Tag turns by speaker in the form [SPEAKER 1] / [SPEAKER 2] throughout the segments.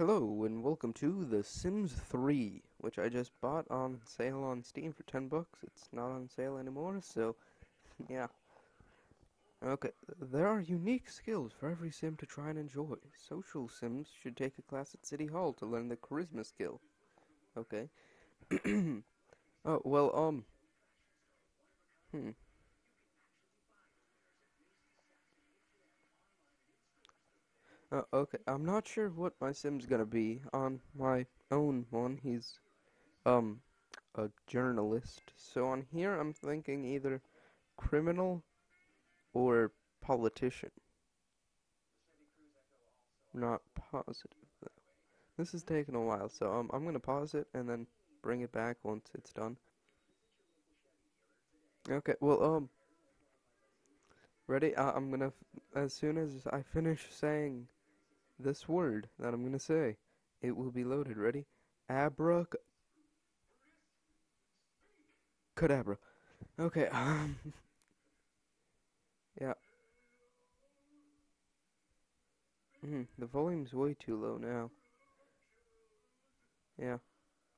[SPEAKER 1] Hello and welcome to The Sims 3, which I just bought on sale on Steam for 10 bucks. It's not on sale anymore, so yeah. Okay, there are unique skills for every sim to try and enjoy. Social sims should take a class at City Hall to learn the charisma skill. Okay. oh, well, um. Hmm. Uh, okay, I'm not sure what my sim's gonna be on my own one. He's, um, a journalist. So on here, I'm thinking either criminal or politician. Not positive, though. This is taking a while, so um, I'm gonna pause it and then bring it back once it's done. Okay, well, um, ready? Uh, I'm gonna, as soon as I finish saying this word that I'm gonna say. It will be loaded. Ready? Abrac. Cadabra. Okay. Um. yeah. Mm, the volume's way too low now. Yeah.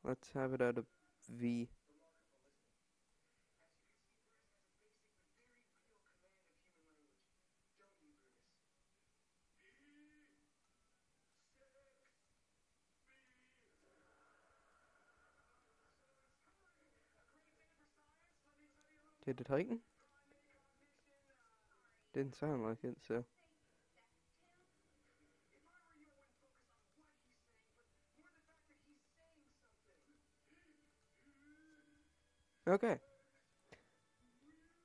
[SPEAKER 1] Let's have it at a V. Did it tighten? Didn't sound like it, so. Okay.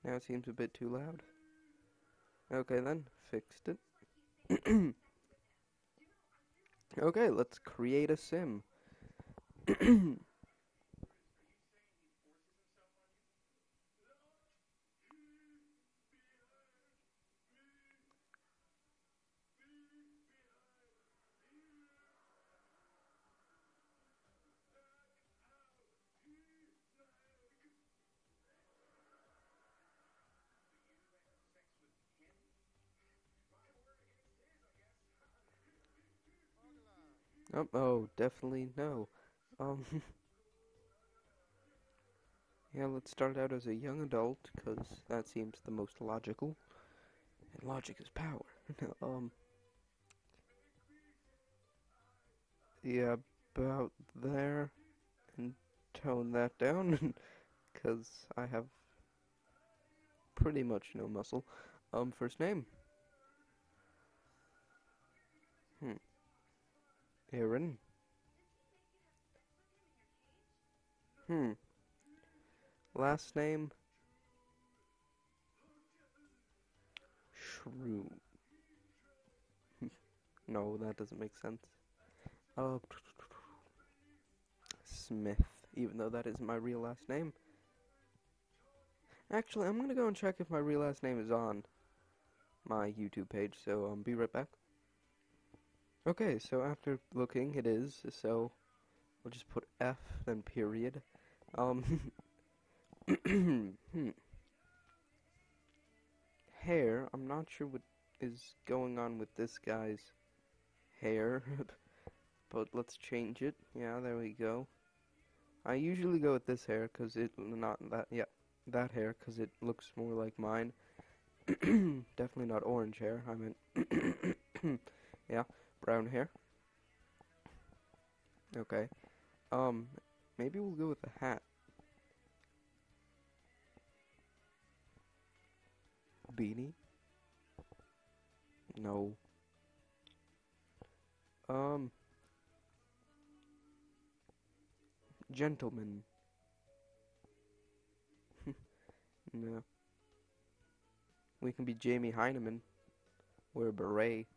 [SPEAKER 1] Now it seems a bit too loud. Okay then, fixed it. okay, let's create a sim. Oh, oh, definitely no. Um, yeah, let's start out as a young adult, because that seems the most logical. And logic is power. um, yeah, about there, and tone that down, because I have pretty much no muscle. Um, first name. Hmm. Aaron. Hmm. Last name. Shrew. no, that doesn't make sense. Uh, Smith, even though that isn't my real last name. Actually, I'm gonna go and check if my real last name is on my YouTube page, so um, be right back. Okay, so after looking, it is, so we'll just put F, then period. Um, hmm. Hair, I'm not sure what is going on with this guy's hair, but let's change it. Yeah, there we go. I usually go with this hair, because it, not that, yeah, that hair, because it looks more like mine. Definitely not orange hair, I meant, yeah brown hair. Okay. Um, maybe we'll go with a hat. Beanie? No. Um, gentleman. no. We can be Jamie Hyneman. Wear a beret.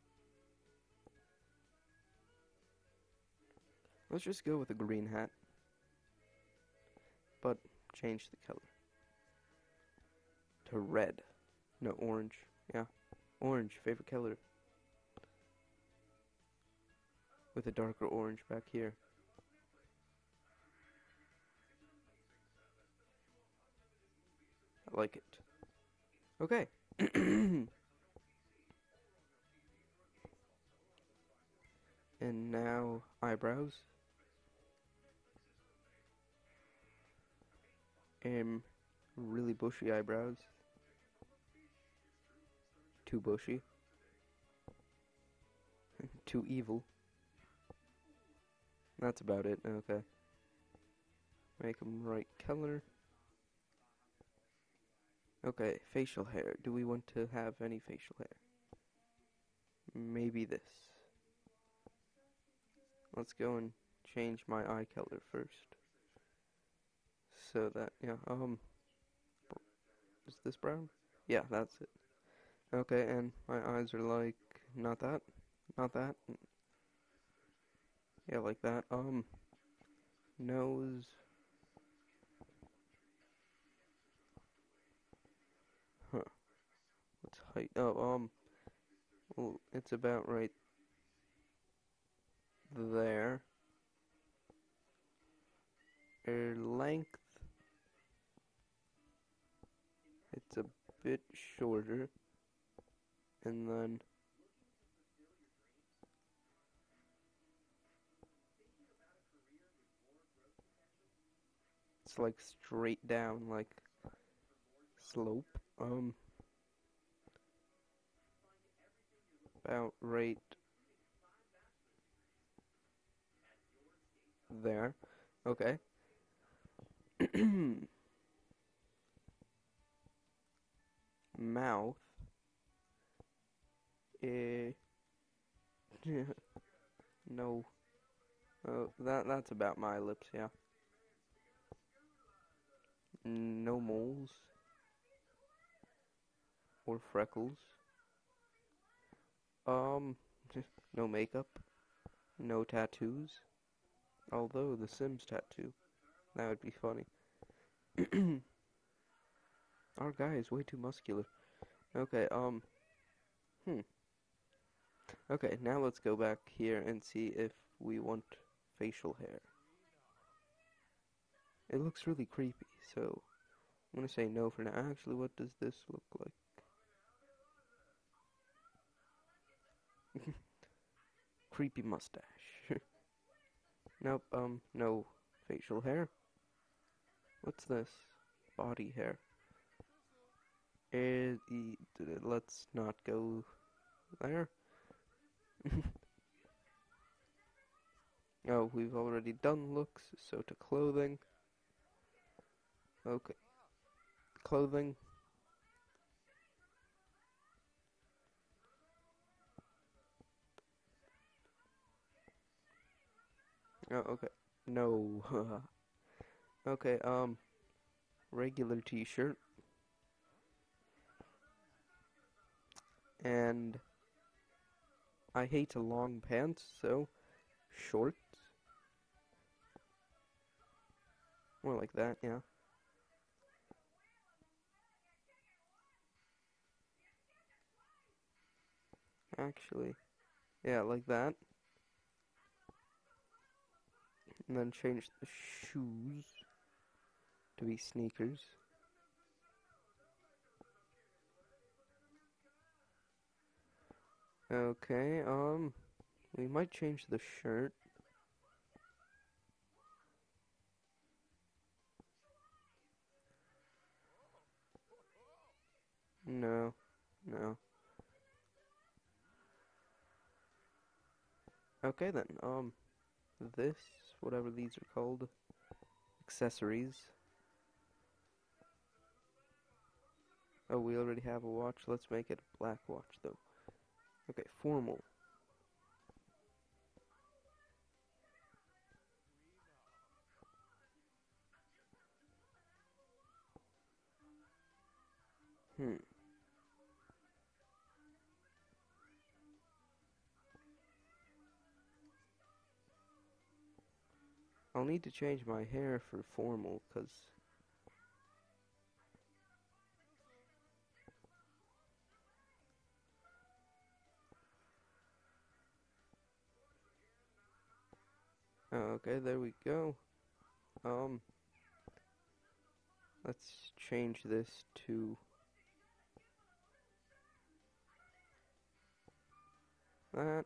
[SPEAKER 1] Let's just go with a green hat. But change the color. To red. No, orange. Yeah. Orange, favorite color. With a darker orange back here. I like it. Okay. And now eyebrows. Um, really bushy eyebrows. Too bushy. Too evil. That's about it, okay. Make them right color. Okay, facial hair. Do we want to have any facial hair? Maybe this. Let's go and change my eye color first. So that, yeah, um, is this brown? Yeah, that's it. Okay, and my eyes are like, not that, not that. Yeah, like that. Um, nose. Huh. What's height? Oh, um, well, it's about right there. Er, length. Bit shorter. And then it's like straight down like slope. Um about right there. Okay. Mouth. Eh. no. Oh, that that's about my lips, yeah. No moles. Or freckles. Um, no makeup. No tattoos. Although the Sims tattoo. That would be funny. Our guy is way too muscular. Okay, um. Hmm. Okay, now let's go back here and see if we want facial hair. It looks really creepy, so I'm gonna say no for now. Actually, what does this look like? creepy mustache. nope, um, no facial hair. What's this? Body hair. It, let's not go there. oh, we've already done looks, so to clothing. Okay. Clothing. Oh, okay. No. okay, um, regular t-shirt. And I hate long pants, so shorts. More like that, yeah. Actually, yeah, like that. And then change the shoes to be sneakers. Okay, um, we might change the shirt. No, no. Okay then, um, this, whatever these are called, accessories. Oh, we already have a watch. Let's make it a black watch, though. Okay, formal. Hmm. I'll need to change my hair for formal, because Okay, there we go. Um, let's change this to that.